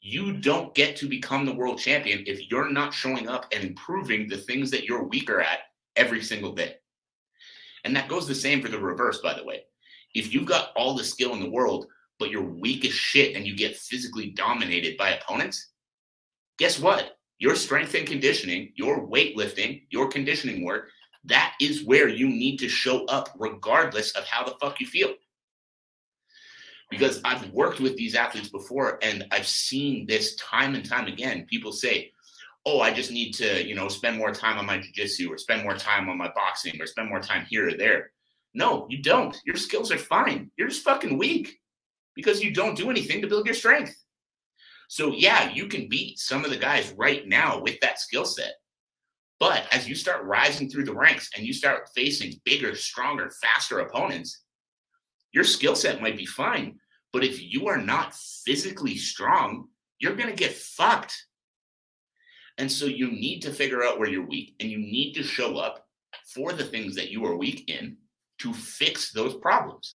You don't get to become the world champion if you're not showing up and improving the things that you're weaker at every single day. And that goes the same for the reverse, by the way. If you've got all the skill in the world, but you're weak as shit and you get physically dominated by opponents, guess what? Your strength and conditioning, your weightlifting, your conditioning work, that is where you need to show up regardless of how the fuck you feel. Because I've worked with these athletes before and I've seen this time and time again. People say, oh, I just need to, you know, spend more time on my jujitsu or spend more time on my boxing or spend more time here or there. No, you don't. Your skills are fine. You're just fucking weak because you don't do anything to build your strength. So, yeah, you can beat some of the guys right now with that skill set. But as you start rising through the ranks and you start facing bigger, stronger, faster opponents, your skill set might be fine. But if you are not physically strong, you're going to get fucked. And so you need to figure out where you're weak and you need to show up for the things that you are weak in to fix those problems.